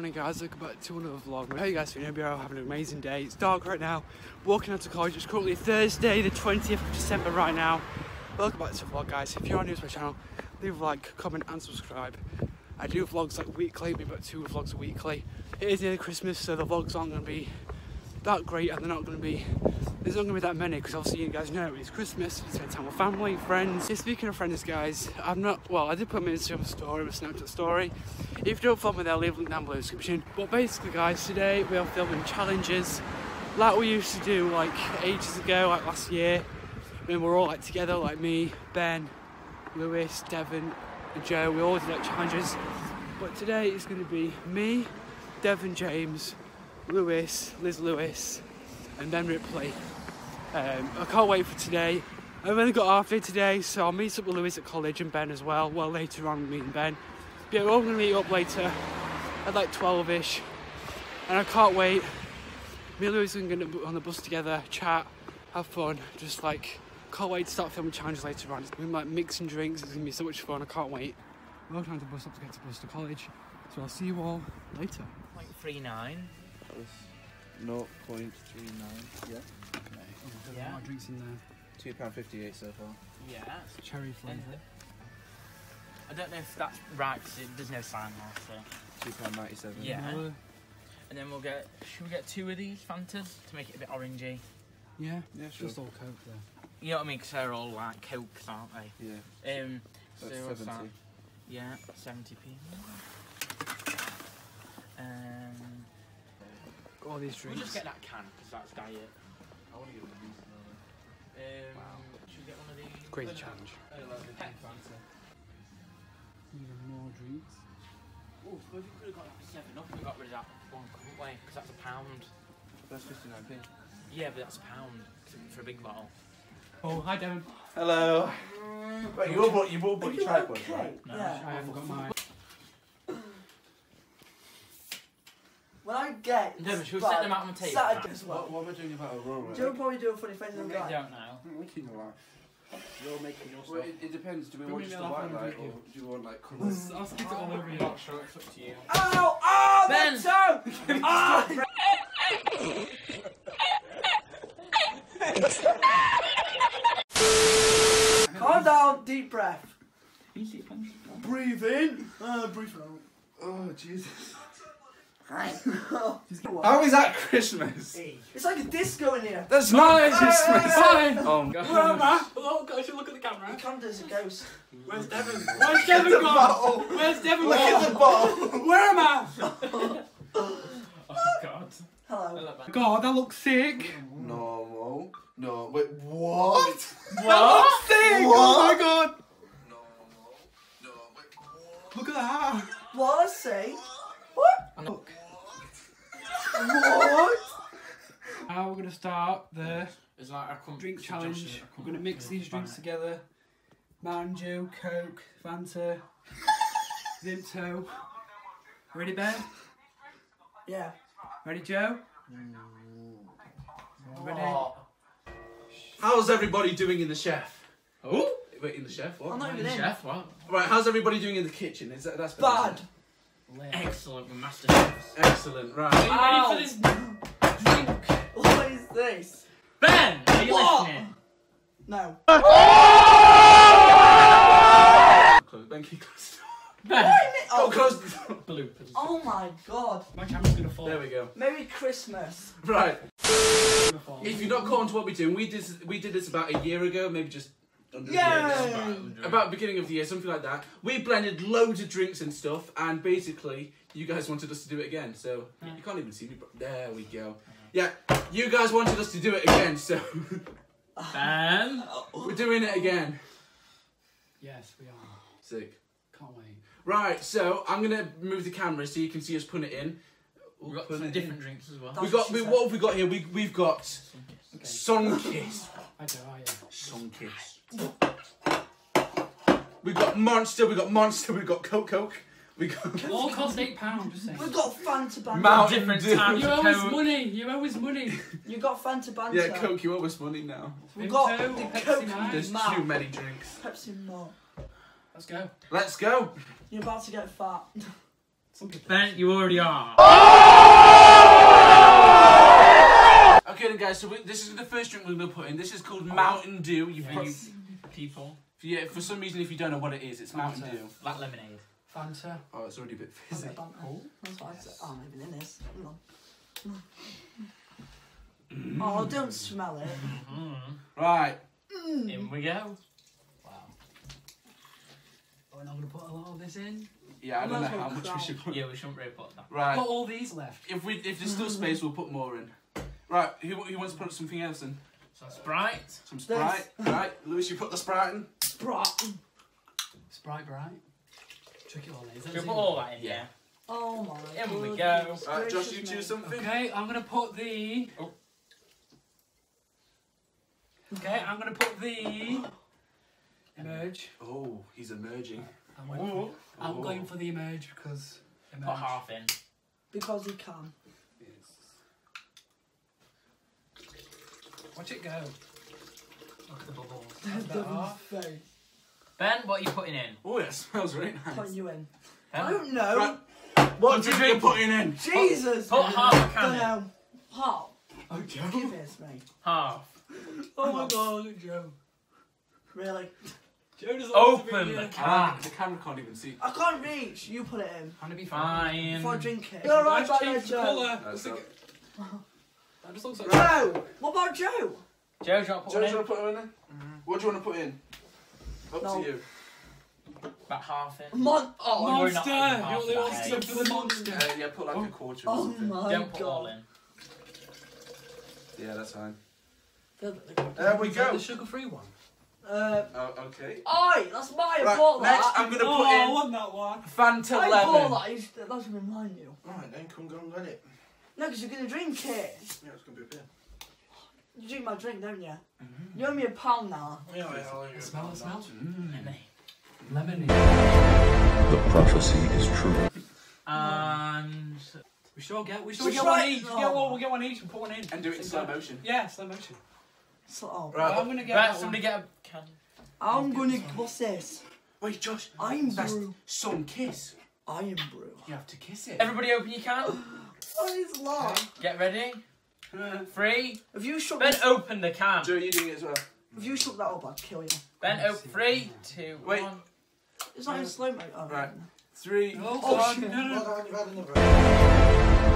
morning guys, welcome back to another vlog. How you guys feeling? Hope you're having an amazing day. It's dark right now, walking out to college. It's currently Thursday the 20th of December right now. Welcome back to the vlog guys. If you are new to my channel, leave a like, comment and subscribe. I do vlogs like weekly, maybe about two vlogs weekly. It is nearly Christmas so the vlogs aren't going to be that great and they're not going to be there's not going to be that many because obviously you guys know it's Christmas, spend time with family, friends. Yeah, speaking of friends, guys, I'm not, well, I did put my Instagram story, my Snapchat story. If you don't follow me there, leave a link down below in the description. But basically, guys, today we are filming challenges like we used to do like ages ago, like last year. When we're all like together, like me, Ben, Lewis, Devon, and Joe. We all do like challenges. But today it's going to be me, Devon James, Lewis, Liz Lewis, and Ben Ripley. Um, I can't wait for today. I've only got half day today, so I'll meet up with Lewis at college and Ben as well. Well, later on, me and Ben. But yeah, we're all going to meet up later at like 12 ish. And I can't wait. Me and Lewis are going to be on the bus together, chat, have fun. Just like, can't wait to start filming challenges later on. It's going to be like mixing drinks, it's going to be so much fun. I can't wait. We're all trying to bus up to get to bus to college. So I'll see you all later. Like three nine. That was 0.39. Yeah. Oh, Yeah. What drinks in there? Two pound fifty-eight so far. Yeah. It's Cherry flavour. I don't know if that's right because there's no sign there. So. Two pound ninety-seven. Yeah. Vanilla. And then we'll get. Should we get two of these Fantas to make it a bit orangey? Yeah, Yeah, it's sure. just all coke there. You know what I mean? Because they're all like cokes, aren't they? Yeah. Um. So That's what's that? seventy. Yeah, seventy p. Um. Got all these We'll just get that can because that's diet. I want to give it a reason. Um. Should we get one of these? Crazy challenge. Even more drinks. Oh, suppose we could have got that for seven up and got rid of that one, couldn't we? Because that's a pound. That's fifty-nine p. Yeah, but that's a pound for a big bottle. Oh, hi Devon. Hello. Wait, you all bought you all bought your tripod, okay? right? No. Yeah. I haven't got mine. When I get Devon, should we bad set them out on the table? Saturday as well. What, what am I doing about Aurora? Joe probably do a funny face I and don't I'm like, know. Making a laugh. You're making your Well, it, it depends. Do we Bring want me just a a laugh white light or do you want like colours? I'll stick it all over you. Not sure, it's up to you. Ow! Oh, Ben! that toe! Ah! Calm down, deep breath. Breathe in. Uh, breathe out. Oh Jesus! Oh, How is that Christmas? it's like a disco in here. That's not Christmas. Bye. Oh, oh my Where am I? Oh God, you look at the You camera. can't there's a ghost. Where's Devon? Where's Devon gone? bottle. Where's Devon Look gone? at the bottle. Where am I? Oh, God. Hello. God, that looks sick. Normal. No. Wait. What? What? Sick. Oh my God. Normal. No. Wait. Look at that. What I say? What? Look. What? Now we're gonna start the It's like I come drink challenge. We're gonna mix these drinks together. Mountain Dew, Coke, Fanta, Vimto. Ready, Ben? Yeah. Ready, Joe? Mm. Ready? Oh. How's everybody doing in the chef? Oh? Wait, in the chef? What? I'm not even in. Chef, what? Right. How's everybody doing in the kitchen? Is that that's Bad. Excellent, we're master chefs. Excellent. Right. Are you ready for this drink? What is this? Ben, are you What? listening? No. Close. Ben, keep close. Ben! Oh, Oh, close. Bloopers. oh my god. My camera's gonna fall. There we go. Merry Christmas. Right. It's gonna fall. If you're not caught on to what we're doing, we did we did this about a year ago, maybe just under a year ago. Yay! About beginning of the year, something like that. We blended loads of drinks and stuff, and basically, you guys wanted us to do it again. So you can't even see me. But there we go. Yeah, you guys wanted us to do it again, so Ben! we're doing it again. Yes, we are. Sick. Can't wait. Right, so I'm gonna move the camera so you can see us putting it in. We've got some different in. drinks as well. We got. We, what have we got here? We we've got Okay. Sunkist. I do, oh yeah. Sunkist. We got Monster. We got Monster. We got Coke Coke. We got All cost eight pounds. We've got Fanta Banter. Mount- different Dew. types You owe us Coke. money. You owe us money. You got Fanta Banter. yeah, Coke. You owe us money now. We've got Vimto, the Pepsi Coke Max. There's Mount. too many drinks. Pepsi More. Let's go. Let's go. You're about to get fat. Some people. Ben, you already are. Okay, then, guys. So we, this is the first drink we're gonna put in. This is called oh. Mountain Dew. You, For you, you people. yeah, for some reason, if you don't know what it is, it's Mountain Dew. Like lemonade. Fanta. Oh, it's already a bit That's fizzy. what I said. Oh, I'm even in this. Hang on. Oh, don't smell it. Mm. Right. In we go. Wow. We're not gonna put a lot of this in. Yeah, I don't know Might as well how much we should put. Yeah, we shouldn't really put that. Right. Put all these left. If we if there's still space, we'll put more in. Right. Who, who wants to put something else in? So Sprite. Some Sprite. Right. Lewis, you put the Sprite in. Brat. Sprite bright. Chuck it all in. Is that we zero? put all that in? Yeah. Yeah. Oh my In we goodness go. Right, Josh, gracious you me. choose something. Okay, I'm gonna put the. Oh. Okay, I'm gonna put the. Emerge. Oh, he's emerging. I'm, going for, I'm Ooh. going for the emerge because. Emerge. Put half in. Because he can. Watch it go. Look at the bubbles. Devon's That off. face. Ben, what are you putting in? Oh, yeah, it smells really nice. Putting you in. Ben? I don't know. Right. What drink are you putting in? Jesus. Put half a Don't can in. know. Half. Oh, Joe. Give Joe. this me. Half. Oh my god, Joe. Really? Joe doesn't Open the Ah, can. the camera can't even see. I can't reach. You put it in. I'm gonna be fine. Before I drink it. You're alright, Nice back change there, of Joe. colour. That's Looks not- like- That just looks like. Joe! What about Joe? Joe, do you want to put Joe, one do you want to put one in? What do you want to put in? Up No. to you. About half in. Mon- Oh, Monster! not putting half You're the of that monster in. for the monster. Uh, yeah, put like Oh. a quarter or Oh something. my Don't put all god. in. Yeah, that's fine. There There we go. The sugar-free one. Uh, Oh, okay. Oi, that's mine. I Right, bought next that. I'm gonna oh, put I in want that one. Fanta I lemon. bought that. It's- That's gonna remind you. Alright then, come go and get it. No, because you're gonna drink it. Yeah, it's gonna be a beer. You drink my drink, don't you? Mm-hmm. You owe me a pound now. Yeah, yeah, I'll you Smell it, smell. Mm. Lemonade. Lemon. The prophecy is true. And We should all get. We should all Just get one each. oh. Get one. We'll get one each and put one in. And do it in slow motion. Yeah, slow motion. So, oh, Right. I'm gonna get. right, that one. get a can. I'm gonna. What's this? Wait, Josh. I'm That's brew. some kiss. I am brew. You have to kiss it. Everybody open your can. What is that? Get ready. Three. If you shook Ben, this, open the can. Joe, you doing it as well. if you shook that up, I'd kill you. Ben, open. Oh, three, two, Wait. one. It's not in slow mo. Oh, Right. Three. Oh, Oh, shit. no, no, Well done, you've had another.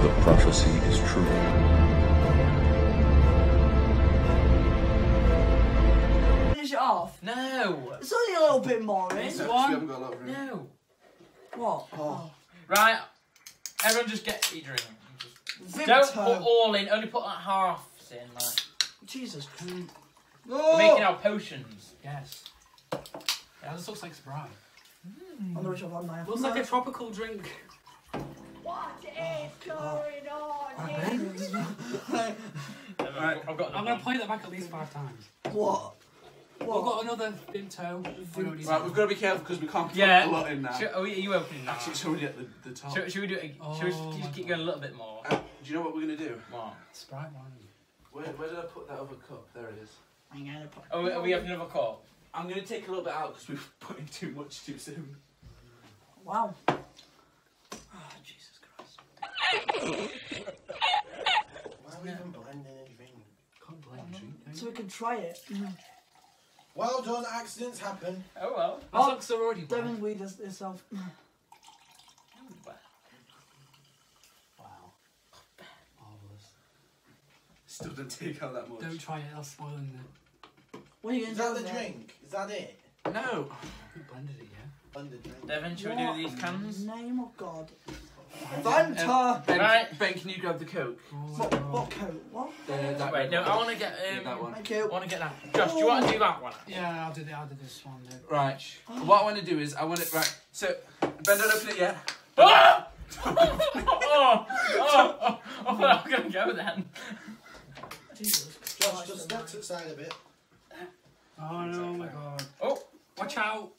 The prophecy is true. Finish it off. No. It's only a little bit more in. This No, 'cause one? Got a lot of room. No. What? Oh. oh. Right. Everyone just get your drink. Vimto. Don't put all in. Only put like half in. Like Jesus Christ. we're making our potions. Yes. Yeah, this looks like Sprite. I know which one I have. Looks like a tropical drink. What is going on Right. I've got. I'm gonna play that back at least five times. What? We've got another Vimto. Right, we've got to be careful because we can't put Yeah. a lot in now. Should, oh, you opening now? Actually, it's already at the, the top. Should, should we do it? ag- should we Oh just keep God. going a little bit more? Uh, do you know what we're going to do? What? Sprite one. Where, where did I put that other cup? There it is. I'm gonna put. Oh, we- we have another cup. I'm going to take a little bit out because we've put in too much too soon. Wow. Oh, Jesus Christ. Why are we even blending anything? Can't blame drink. So we can try it. Mm. Well done, accidents happen. Oh well. Oh, that looks already wet. Devon weed this- himself. Wow. Marvellous. Still don't take out that much. Don't try it, that's spoiling it. What are you Is gonna that do? the with it? drink? Is that it? No. We blended it, yeah? Under drink. Devon, should we do these cans? name of God. Um, ben, Right. ben, can you grab the coke? Oh What, God. what coat? What? Uh, that Wait, no. I want to get Yeah, um, that one. Thank I want to get that. Josh, do you want to do that one? Yeah, I'll do, the, I'll do this one then. Right. What I want to do is I want it right. So Ben, don't open it yet. Ah! oh, oh, oh, oh, I'm gonna go then. Jesus Josh, Christ just step almighty. to the side a bit. Oh no, oh my god. Oh, Watch out.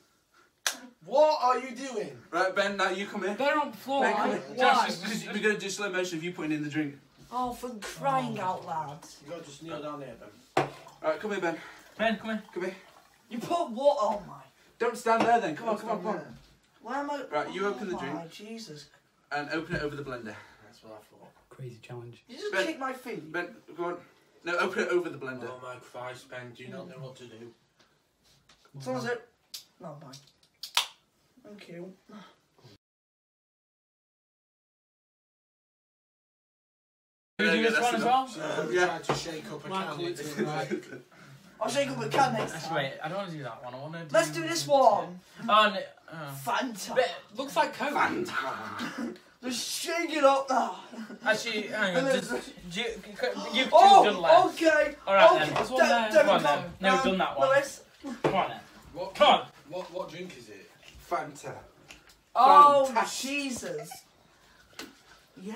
What are you doing? Right, Ben. Now you come in. They're on the floor. Ben, come right? in. Why? Josh, just, just, we're gonna do slow motion of you putting in the drink. Oh, for crying out loud. You gotta just kneel down there, Ben. Right, come here, Ben. Ben, come here. Come here. You put what? Oh my. Don't stand there then. Come on, come on, come on. Where am I? Right, you oh open the oh my drink. Jesus. And open it over the blender. That's what I thought. Crazy challenge. You just Ben- kick my feet. Ben, go on. No, open it over the blender. Oh my Christ, Ben, do you not know what to do? Someone's it. Oh, no, mine. Thank you. You do this one as well? So we Yeah. tried to shake up a Michael, can. It it's didn't. I'll shake up a can next That's time. wait, I don't want to do that one. I want to do. Let's do this one. Oh, no, oh. Fanta. But looks like Coke. Just shake it up now. Actually, hang on. And Just, then- you, you, you've Oh, done left. okay. Alright okay. then. There's one Don't- there. Come on then. No, we've done that one. Lewis. Come on then. What, Come on. what, what drink is it? Fanta. Oh, Fantastic. Jesus. Yay.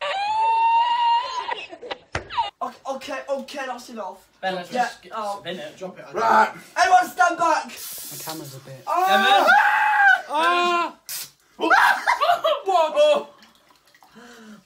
Okay, okay, okay, that's enough. Ben, let's Yeah, just oh. spin it. Drop it. I Right. Everyone stand back. My camera's a bit. Oh, Ah! What?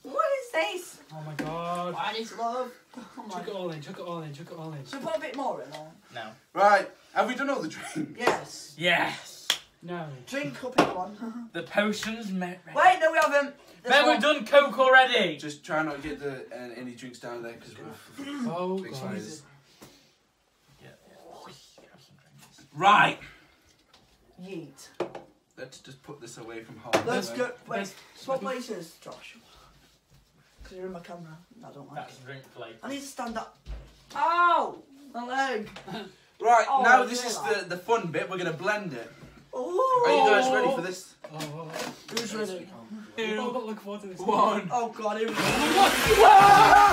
what is this? Oh my god. I need love. Oh my Chuck it all in, chuck it all in, chuck it all in. Should we put a bit more in there? No. Right. Have we done all the drinks? Yes. Yes. No. Drink up everyone. The potions met. Wait, no, we haven't. This Ben, we've done Coke already. Just try not to get the uh, any drinks down there because we're Oh big god. sizes. Yeah. Have some drinks. Right. Yeet. Let's just put this away from home. Let's then. go. Wait, swap places, Josh. Because you're in my camera. I don't like That's it. drink plate. I need to stand up. Ow! My leg. Right. Oh, now this is that. the the fun bit. We're gonna blend it. Ooh. Are you guys ready for this? Oh, oh, Who's ready? oh. I'm looking forward to this. One. Oh god, here we go. Wow!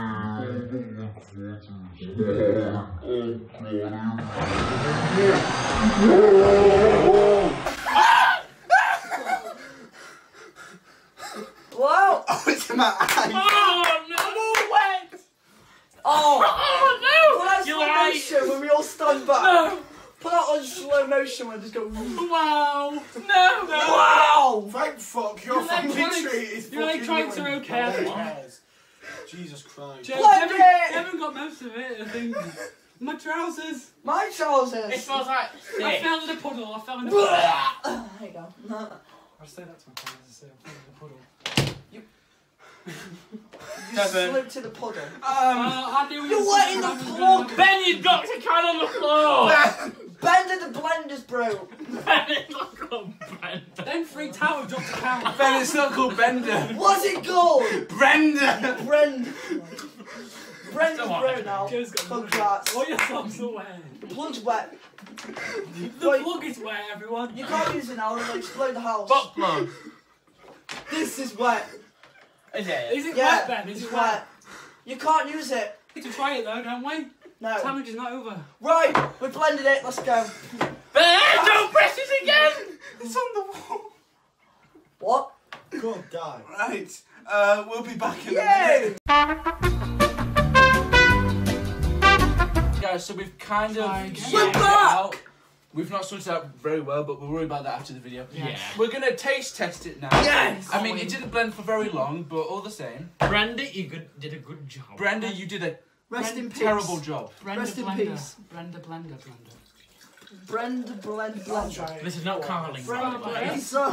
Oh, it's in my eye. Oh no! wet. Oh! Oh Put no! out You're slow right. motion when we all stand back. No! Put that on slow motion when I just go. Wow! No! Wow! Thank fuck, your Your fucking electronics- tree is your fucking electronics are ruined. okay, I Nobody think. cares. Jesus Christ. Jay, Blend Evan, it! Evan got most of it, I think. My trousers. My trousers! It smells like I fell in a puddle. I fell in a puddle. there you go. No. I'll say that to my parents. I say I fell in a puddle. You Seven. slipped to the puddle. Um. Uh, I knew You're you wetting the I gonna plug. Ben, you knocked a can on the floor! Bend of the blenders, broke! Ben, it looked like Brenda. Then freaked out and dropped a can. Ben, it's not called Bender. What's it called? Brenda. Brend. Brenda's Come on. bro now. Joe's got Congrats. All your socks are wet. The plug's wet. The Wait. plug is wet, everyone. You can't use it now, it'll explode the house. Butt plug. This is wet. Is it? Is it Yeah, wet, Ben? Is it wet? wet. You can't use it. We need to try it though, don't we? No. Challenge is not over. Right, we blended it. Let's go. Ben, don't press it again! It's on the wall. What? God, die. Right. Uh, we'll be back in a Yay! minute. Guys, so we've kind of Try again. We're it back! Out. We've not sorted it out very well, but we'll worry about that after the video. Yeah. We're gonna taste test it now. Yes! I mean, it didn't blend for very long, but all the same. Brenda, you good, did a good job. Brenda, you did a Rest in peace. terrible job. Brenda Rest in Blender. peace. Brenda Blender Blender. Brenda blend I'll blend. try. This is not Carling, by the Brenda way. blend. So,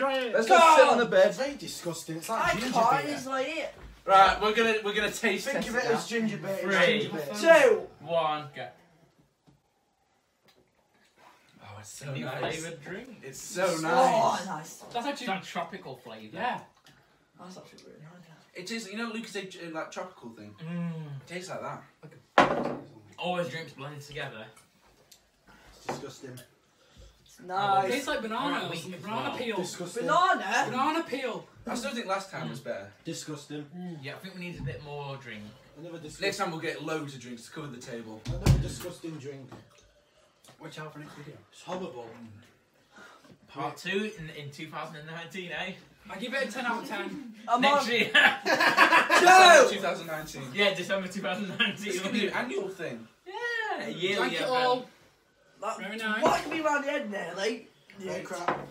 try it. Let's Go go sit on. on the bed. It's very disgusting. It's I like ginger can't. beer. It's like it. Right, we're gonna we're gonna taste Think test of it it now. as ginger beer. Three. ginger beer. Two. One, go. Oh, it's so New nice. flavoured drink. It's so Oh, nice. nice. That's actually. It's not tropical flavour. Yeah. That's actually really nice. It tastes, you know, Lucas ate uh, like tropical thing. Mm. It tastes like that. Always drinks blended together. It's disgusting. It's It nice. tastes like banana or something. Banana peel. Disgusting. Banana. Banana peel. I still think last time was better. Disgusting. Yeah, I think we need a bit more drink. Another disgusting. Next time we'll get loads of drinks to cover the table. Another disgusting drink. Watch out for next video. It's horrible. Part two in, in 2019, eh? I give it a 10 out of 10. I'm Next on. year. Joe! 2019. yeah, December 2019. It's gonna be an annual thing. yeah, a yearly Thank you event. All. That Very nice. whacked me round the head nearly. Very crap.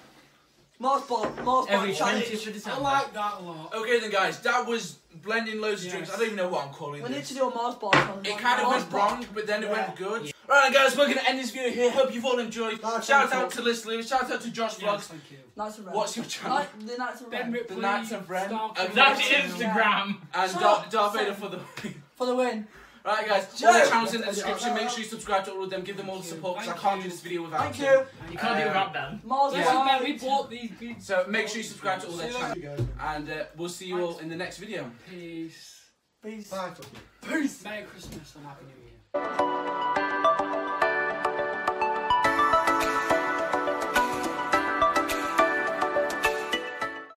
Mars bar, Mars bar Every challenge. 20th. I like that a lot. Okay then, guys, that was blending loads of Yes. drinks. I don't even know what I'm calling We need this. to do a Mars bar challenge. It like kind of Mars went bar. wrong, but then it Yeah. went good. Right, guys, we're gonna end this video here. Hope you've all enjoyed. Nice Shout out to Liz Lewis. Shout out to Josh Yes, Vlogs. thank you. Knights of Ren. What's your channel? Night, the Knights of Ben Ren. Ripley, The Knights of Ren. Uh, Kid. That's Yeah. Instagram. And Shut Darth. Darth Vader for the. For the win. Right, guys, all the channels in the description. Make sure you subscribe to all of them. Give them all the support because I can't do this video without them. Thank them. you. You can't do it Uh, without them. Mars Yeah. Listen, man, we bought these. We... So make sure you subscribe to all their See you later. channels, and uh, we'll see you all in the next video. Peace. Peace. Bye. Peace. Merry Christmas and Happy New Year.